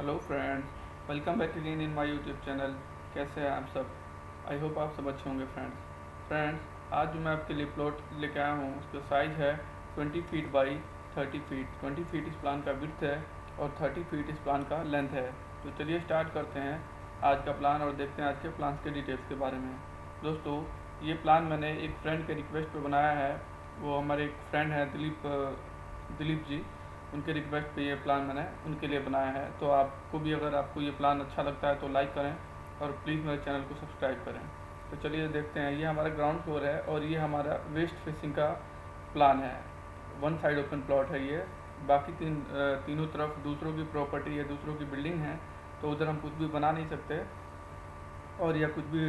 Hello friend welcome back again in my YouTube channel कैसे हैं आप सब? आई होप आप सब अच्छे होंगे फ्रेंड्स फ्रेंड्स आज जो मैं आपके लिए प्लॉट लेके आया हूँ, उसका साइज़ है 20 फीट बाई 30 फीट 20 फीट इस प्लान का विड्थ है और 30 फीट इस प्लान का लेंथ है। तो चलिए स्टार्ट करते हैं आज का प्लान और देखते हैं आज के प्लान के डिटेल्स के बारे में। दोस्तों, ये प्लान मैंने एक फ्रेंड के रिक्वेस्ट पर बनाया है। वो हमारे एक फ्रेंड हैं दिलीप दिलीप जी। उनके रिक्वेस्ट पे ये प्लान मैंने उनके लिए बनाया है। तो आपको भी अगर आपको ये प्लान अच्छा लगता है तो लाइक करें और प्लीज़ मेरे चैनल को सब्सक्राइब करें। तो चलिए देखते हैं। ये हमारा ग्राउंड फ्लोर है और ये हमारा वेस्ट फेसिंग का प्लान है। वन साइड ओपन प्लॉट है ये। बाकी तीन तीनों तरफ़ दूसरों की प्रॉपर्टी या दूसरों की बिल्डिंग है तो उधर हम कुछ भी बना नहीं सकते और या कुछ भी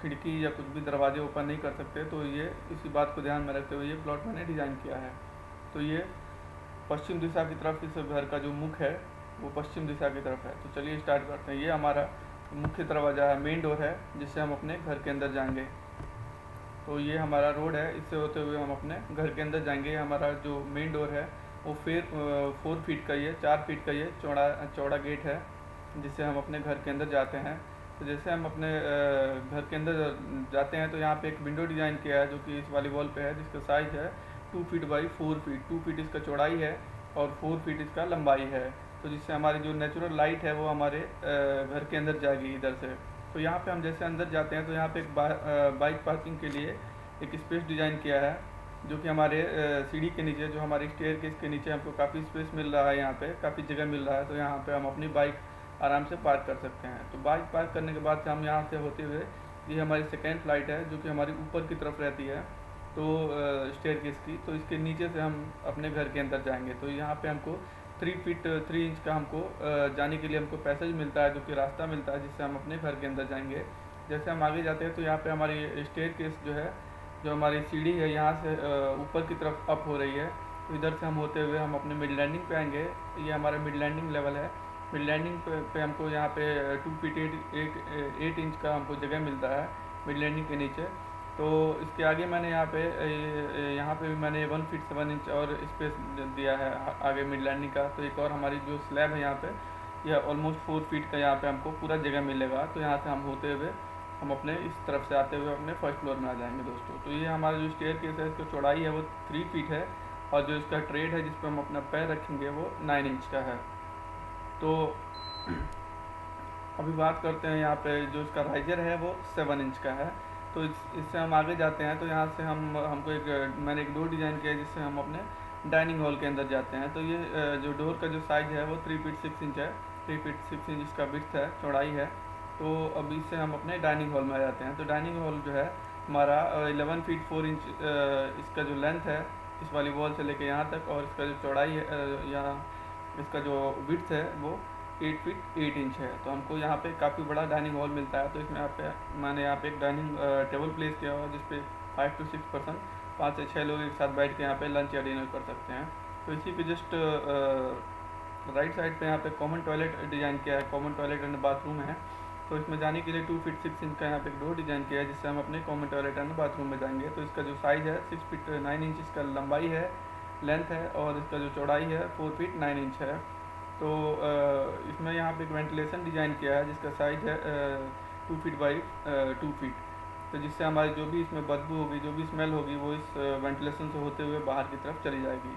खिड़की या कुछ भी दरवाजे ओपन नहीं कर सकते। तो ये, इसी बात को ध्यान में रखते हुए ये प्लॉट मैंने डिज़ाइन किया है। तो ये पश्चिम दिशा की तरफ़ इस घर का जो मुख है, वो पश्चिम दिशा की तरफ़ है। तो चलिए स्टार्ट करते हैं। ये हमारा मुख्य दरवाज़ा है मेन डोर है, जिससे हम अपने घर के अंदर जाएँगे। तो ये हमारा रोड है। इससे होते हुए हम अपने घर के अंदर जाएँगे। हमारा जो मेन डोर है, वो फिर फोर फीट का ये चार फीट का ये चौड़ा चौड़ा गेट है, जिससे हम अपने घर के अंदर जाते हैं। तो जैसे हम अपने घर के अंदर जाते हैं तो यहाँ पे एक विंडो डिज़ाइन किया है, जो कि इस वाली वॉल पे है, जिसका साइज़ है two feet by four feet two feet इसका चौड़ाई है और फोर फीट इसका लंबाई है। तो जिससे हमारी जो नेचुरल लाइट है वो हमारे घर के अंदर जाएगी इधर से। तो यहाँ पे हम जैसे अंदर जाते हैं तो यहाँ पे एक बाइक पार्किंग के लिए एक स्पेस डिज़ाइन किया है, जो कि हमारे सीढ़ी के नीचे, जो हमारे स्टेयर के इसके नीचे हमको काफ़ी स्पेस मिल रहा है यहाँ पे, काफ़ी जगह मिल रहा है तो यहाँ पे हम अपनी बाइक आराम से पार्क कर सकते हैं। तो बाइक पार्क करने के बाद हम यहाँ से होते हुए, ये हमारी सेकेंड फ़्लाइट है, जो कि हमारी ऊपर की तरफ़ रहती है। तो स्टेयर केस की। तो इसके नीचे से हम अपने घर के अंदर जाएँगे। तो यहाँ पे हमको थ्री फीट थ्री इंच का हमको जाने के लिए हमको पैसेज मिलता है जो कि रास्ता मिलता है जिससे हम अपने घर के अंदर जाएँगे। जैसे हम आगे जाते हैं तो यहाँ पे हमारी स्टेयर केस जो है जो हमारी सीढ़ी है यहाँ से ऊपर की तरफ़ अप हो रही है। तो इधर से हम होते हुए हम अपने मिड लैंडिंग पे आएँगे। ये हमारा मिड लैंडिंग लेवल है। मिड लैंडिंग पे, पे हमको यहाँ पे two feet eight eight inch का हमको जगह मिलता है मिड लैंडिंग के नीचे। तो इसके आगे मैंने यहाँ पे यहाँ पे भी मैंने वन फीट सेवन इंच और स्पेस दिया है आगे मिड लैंडिंग का। तो एक और हमारी जो स्लैब है यहाँ पे, यह ऑलमोस्ट फोर फीट का यहाँ पे हमको पूरा जगह मिलेगा। तो यहाँ से हम होते हुए, हम अपने इस तरफ़ से आते हुए अपने फ़र्स्ट फ्लोर में आ जाएँगे दोस्तों। तो ये हमारा जो स्टेयर केस है, इसकी चौड़ाई है वो थ्री फीट है और जो इसका ट्रेड है जिस पर हम अपना पैर रखेंगे, वो नाइन इंच का है। तो अभी बात करते हैं यहाँ पे जो इसका राइजर है, वो सेवन इंच का है। तो इस, इससे हम आगे जाते हैं तो यहाँ से हम हमको एक मैंने एक डोर डिज़ाइन किया है जिससे हम अपने डाइनिंग हॉल के अंदर जाते हैं। तो ये जो डोर का जो साइज़ है वो थ्री फीट सिक्स इंच है। थ्री फीट सिक्स इंच इसका विथ है चौड़ाई है। तो अब इससे हम अपने डाइनिंग हॉल में आ जाते हैं। तो डाइनिंग हॉल जो है हमारा एलेवन फीट फोर इंच इसका जो लेंथ है इस वाली वॉल से लेके यहाँ तक और इसका जो चौड़ाई है या इसका जो विथ है वो एट फीट एट इंच है। तो हमको यहाँ पे काफ़ी बड़ा डाइनिंग हॉल मिलता है। तो इसमें यहाँ पे मैंने यहाँ पे एक डाइनिंग टेबल प्लेस किया हुआ है, जिसपे फाइव टू सिक्स पर्सन पाँच से छः लोग एक साथ बैठ के यहाँ पे लंच या डिनर कर सकते हैं। तो इसी पे जस्ट राइट साइड पे यहाँ पे कॉमन टॉयलेट डिज़ाइन किया है। कॉमन टॉयलेट एंड बाथरूम है। तो इसमें जाने के लिए टू फीट सिक्स इंच का यहाँ पे एक डोर डिज़ाइन किया है, जिससे हम अपने कॉमन टॉयलेट एंड बाथरूम में जाएँगे। तो इसका जो साइज़ है सिक्स फीट नाइन इंच इसका लंबाई है लेंथ है, और इसका जो चौड़ाई है फोर फीट नाइन इंच है। तो इसमें यहाँ पे एक वेंटिलेशन डिज़ाइन किया है, जिसका साइज़ है two feet by two feet तो जिससे हमारी जो भी इसमें बदबू होगी, जो भी स्मेल होगी, वो इस वेंटिलेशन से होते हुए बाहर की तरफ़ चली जाएगी.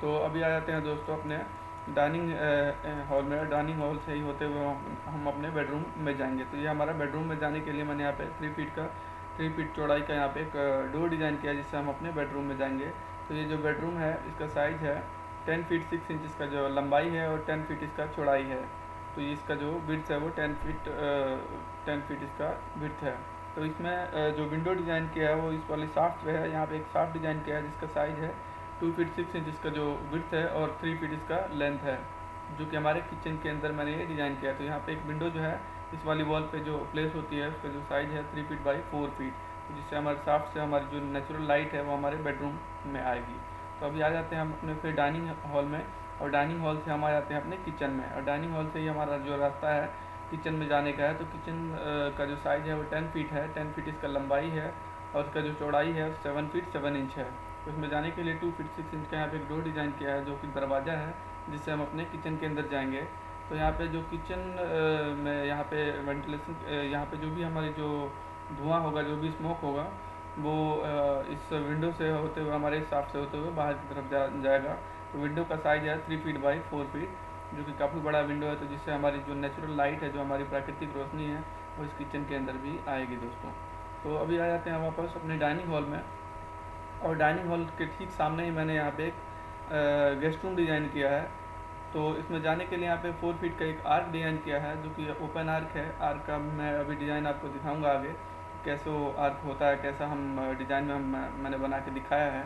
तो अभी आ जाते हैं दोस्तों अपने डाइनिंग हॉल में. डाइनिंग हॉल से ही होते हुए हम अपने बेडरूम में जाएँगे. तो ये हमारा बेडरूम में जाने के लिए मैंने यहाँ पे थ्री फीट का थ्री फीट चौड़ाई का यहाँ पे एक डोर डिज़ाइन किया जिससे हम अपने बेडरूम में जाएँगे. तो ये जो बेडरूम है, इसका साइज़ है टेन फीट सिक्स इंच इसका जो लंबाई है और टेन फीट इसका चौड़ाई है। तो इसका जो विड्थ है वो टेन फीट टेन फीट इसका विड्थ है। तो इसमें जो विंडो डिज़ाइन किया है वो इस वाली साफ्ट है। यहाँ पे एक साफ्ट डिज़ाइन किया है जिसका साइज़ है टू फीट सिक्स इंच इसका जो विड्थ है और थ्री फीट इसका लेंथ है, जो कि हमारे किचन के अंदर मैंने ये डिज़ाइन किया है। तो यहाँ पे एक विंडो जो है, इस वाली वॉल पे जो प्लेस होती है, उसका जो साइज़ है three feet by four feet जिससे हमारे साफ्ट से हमारी जो नेचुरल लाइट है वो हमारे बेडरूम में आएगी। तो अभी आ जाते हैं हम अपने फिर डाइनिंग हॉल में और डाइनिंग हॉल से हम आ जाते हैं अपने किचन में और डाइनिंग हॉल से ही हमारा जो रास्ता है किचन में जाने का है तो किचन का जो साइज़ है वो टेन फीट है टेन फीट इसका लंबाई है और उसका जो चौड़ाई है सेवन फीट सेवन इंच है। तो इसमें जाने के लिए टू फीट सिक्स इंच का यहाँ पे एक डोर डिज़ाइन किया है जो कि दरवाज़ा है, जिससे हम अपने किचन के अंदर जाएँगे। तो यहाँ पे जो किचन में यहाँ पे वेंटिलेशन यहाँ पे जो भी हमारी जो धुआँ होगा, जो भी स्मोक होगा वो इस विंडो से होते हुए हमारे हिसाब से होते हुए बाहर की तरफ़ जा, जाएगा। तो विंडो का साइज़ है three feet by four feet जो कि काफ़ी बड़ा विंडो है तो जिससे हमारी जो नेचुरल लाइट है जो हमारी प्राकृतिक रोशनी है वो इस किचन के अंदर भी आएगी दोस्तों। तो अभी आ जाते हैं वापस अपने डाइनिंग हॉल में। और डाइनिंग हॉल के ठीक सामने ही मैंने यहाँ पे एक गेस्ट रूम डिज़ाइन किया है। तो इसमें जाने के लिए यहाँ पे फोर फीट का एक आर्क डिज़ाइन किया है जो कि ओपन आर्क है। आर्क का मैं अभी डिज़ाइन आपको दिखाऊँगा आगे। कैसे वो आर्क होता है, कैसा हम डिज़ाइन में हम मैंने बना के दिखाया है।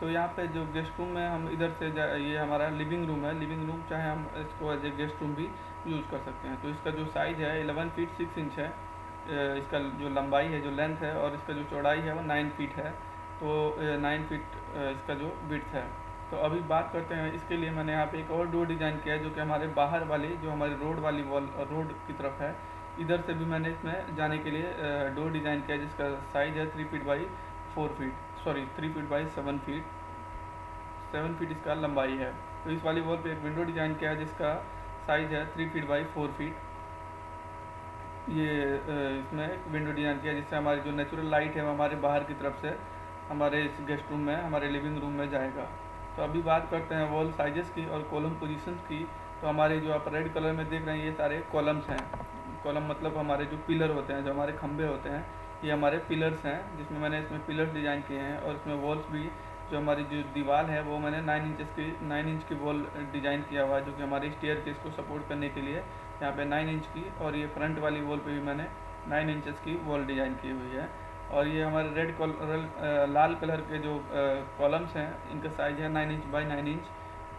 तो यहाँ पे जो गेस्ट रूम में हम इधर से ये हमारा लिविंग रूम है। लिविंग रूम चाहे हम इसको एज ए गेस्ट रूम भी यूज़ कर सकते हैं। तो इसका जो साइज़ है एलेवन फीट सिक्स इंच है। इसका जो लंबाई है, जो लेंथ है और इसका जो चौड़ाई है, वो नाइन फीट है। तो नाइन फीट इसका जो विथ है। तो अभी बात करते हैं इसके लिए मैंने यहाँ पे एक और डोर डिज़ाइन किया है, जो कि हमारे बाहर वाली, जो हमारे रोड वाली वॉल रोड की तरफ़ है। इधर से भी मैंने इसमें जाने के लिए डोर डिज़ाइन किया जिसका साइज़ है three feet by four feet sorry three feet by seven feet seven feet इसका लंबाई है। तो इस वाली वॉल पे एक विंडो डिज़ाइन किया है जिसका साइज़ है three feet by four feet ये इसमें एक विंडो डिज़ाइन किया जिससे हमारी जो नेचुरल लाइट है वो हमारे बाहर की तरफ़ से हमारे इस गेस्ट रूम में, हमारे लिविंग रूम में जाएगा। तो अभी बात करते हैं वॉल साइजेस की और कॉलम पोजीशंस की। तो हमारे जो आप रेड कलर में देख रहे हैं, ये सारे कॉलम्स हैं। कॉलम मतलब हमारे जो पिलर होते हैं, जो हमारे खंभे होते हैं, ये हमारे पिलर्स हैं, जिसमें मैंने इसमें पिलर्स डिज़ाइन किए हैं और इसमें वॉल्स भी, जो हमारी जो दीवार है, वो मैंने नाइन इंचज़ की नाइन इंच की वॉल डिज़ाइन किया हुआ है, जो कि हमारे स्टेयर के इसको सपोर्ट करने के लिए यहाँ पे नाइन इंच की और ये फ्रंट वाली वॉल पे भी मैंने नाइन इंचज़ की वॉल डिज़ाइन की हुई है। और ये हमारे रेड कलर लाल कलर के जो कॉलम्स हैं, इनका साइज़ है nine inch by nine inch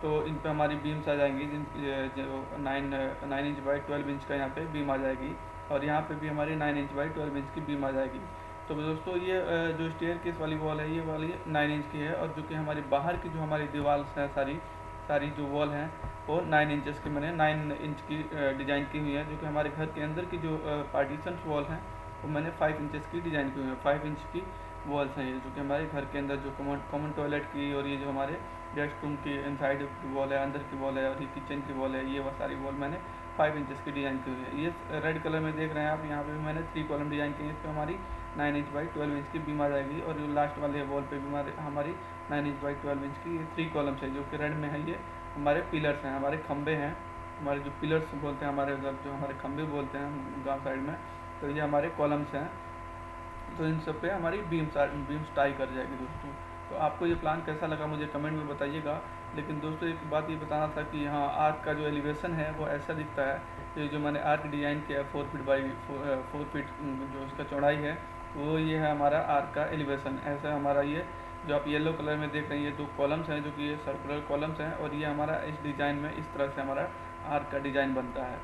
तो इन पर हमारी बीम्स आ जाएँगी, जिन जो nine nine inch by twelve inch का यहाँ पे बीम आ जाएगी और यहाँ पे भी हमारी nine inch by twelve inch की बीम आ जाएगी। तो दोस्तों ये जो स्टेयर केस वाली वॉल है, ये वाली नाइन इंच की है और जो कि हमारी बाहर की जो हमारी दीवार हैं, सारी सारी जो वॉल हैं, वो नाइन इंचज़ की मैंने नाइन इंच की डिज़ाइन की हुई है, जो कि हमारे घर के अंदर की जो पार्टीशन वॉल हैं, वो मैंने फाइव इंचज़ की डिज़ाइन की हुई है। फाइव इंच की वॉल्स हैं ये जो कि हमारे घर के अंदर जो कॉमन कॉमन टॉयलेट की और ये जो हमारे गेस्ट रूम की इनसाइड की वॉल है, अंदर की वॉल है और ये किचन की वॉल है, ये वो सारी वॉल मैंने फाइव इंचज़ की डिज़ाइन की हुई है। ये रेड कलर में देख रहे हैं आप, यहाँ पे भी मैंने थ्री कॉलम डिज़ाइन की है इस पर हमारी nine inch by twelve inch की बीम आ जाएगी और जो लास्ट वाले वॉल पे भी हमारे, हमारी nine inch by twelve inch की ये थ्री कॉलम्स है, जो कि रेड में है, ये हमारे पिलर्स हैं, हमारे खंबे हैं, हमारे जो पिलर्स बोलते हैं, हमारे उधर जो हमारे खंबे बोलते हैं गाँव साइड में तो ये हमारे कॉलम्स हैं। तो इन सब पे हमारी बीम्स बीम्स टाई कर जाएगी दोस्तों। तो आपको ये प्लान कैसा लगा मुझे कमेंट में बताइएगा। लेकिन दोस्तों, एक बात ये बताना था कि यहाँ आर्क का जो एलिवेशन है, वो ऐसा दिखता है कि जो मैंने आर्क डिज़ाइन किया है four feet by four feet जो इसका चौड़ाई है, वो ये है हमारा आर्क का एलिवेशन ऐसा हमारा ये, जो आप येलो कलर में देख रहे हैं, ये दो कॉलम्स हैं, जो कि ये सर्कुलर कॉलम्स हैं, और ये हमारा इस डिज़ाइन में इस तरह से हमारा आर्क का डिज़ाइन बनता है।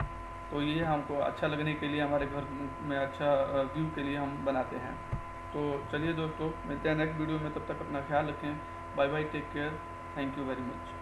तो ये हमको अच्छा लगने के लिए हमारे घर में अच्छा व्यू के लिए हम बनाते हैं। तो चलिए दोस्तों, मिलते हैं नेक्स्ट वीडियो में, तब तक अपना ख्याल रखें। Bye bye take care thank you very much